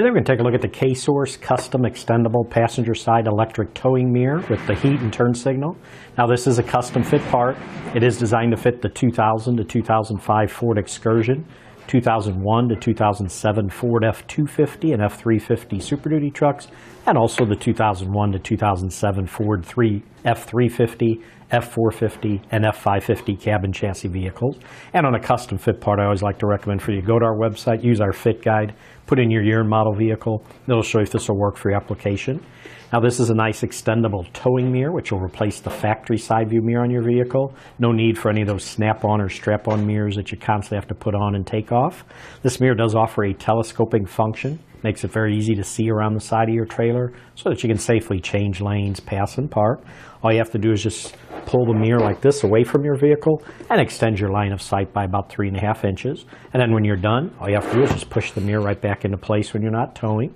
Today we're going to take a look at the K-Source Custom Extendable Passenger Side Electric Towing Mirror with the heat and turn signal. Now this is a custom fit part. It is designed to fit the 2000 to 2005 Ford Excursion, 2001 to 2007 Ford F-250 and F-350 Super Duty trucks, and also the 2001 to 2007 Ford 3 F-350, F450, and F550 cabin chassis vehicles. And on a custom fit part, I always like to recommend for you, go to our website, use our fit guide, put in your year and model vehicle. It'll show you if this will work for your application. Now this is a nice extendable towing mirror, which will replace the factory side view mirror on your vehicle. No need for any of those snap-on or strap-on mirrors that you constantly have to put on and take off. This mirror does offer a telescoping function. Makes it very easy to see around the side of your trailer so that you can safely change lanes, pass, and park. All you have to do is just pull the mirror like this away from your vehicle and extend your line of sight by about three and a half inches. And then when you're done, all you have to do is just push the mirror right back into place when you're not towing.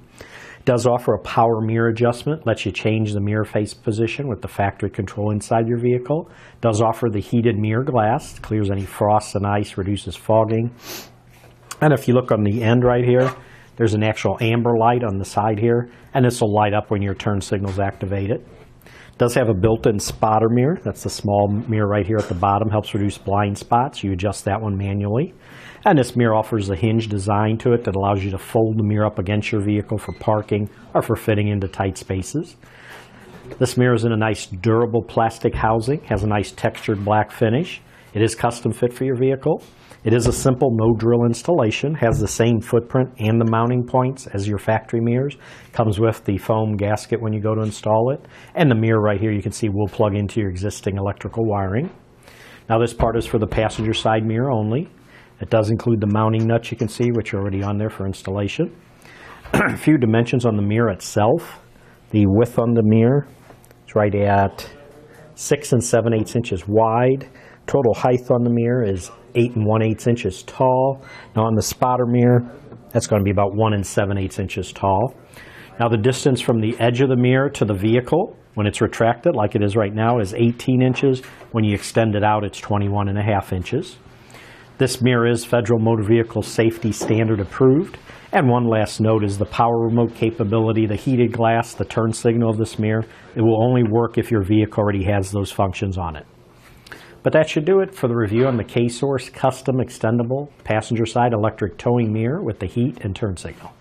Does offer a power mirror adjustment, lets you change the mirror face position with the factory control inside your vehicle. Does offer the heated mirror glass, clears any frost and ice, reduces fogging. And if you look on the end right here, there's an actual amber light on the side here, and this will light up when your turn signal's activated. Does have a built-in spotter mirror. That's the small mirror right here at the bottom. Helps reduce blind spots. You adjust that one manually. And this mirror offers a hinge design to it that allows you to fold the mirror up against your vehicle for parking or for fitting into tight spaces. This mirror is in a nice durable plastic housing. Has a nice textured black finish. It is custom fit for your vehicle. It is a simple no drill installation, has the same footprint and the mounting points as your factory mirrors. Comes with the foam gasket when you go to install it. And the mirror right here you can see will plug into your existing electrical wiring. Now this part is for the passenger side mirror only. It does include the mounting nuts you can see which are already on there for installation. a few dimensions on the mirror itself. The width on the mirror is right at 6 and 7 eighths inches wide. Total height on the mirror is 8 and 1 8 inches tall. Now on the spotter mirror, that's going to be about 1 and 7 8 inches tall. Now the distance from the edge of the mirror to the vehicle when it's retracted, like it is right now, is 18 inches. When you extend it out, it's 21 and a half inches. This mirror is Federal Motor Vehicle Safety Standard approved. And one last note is the power remote capability, the heated glass, the turn signal of this mirror. It will only work if your vehicle already has those functions on it. But that should do it for the review on the K-Source Custom Extendable Passenger Side Electric Towing Mirror with the heat and turn signal.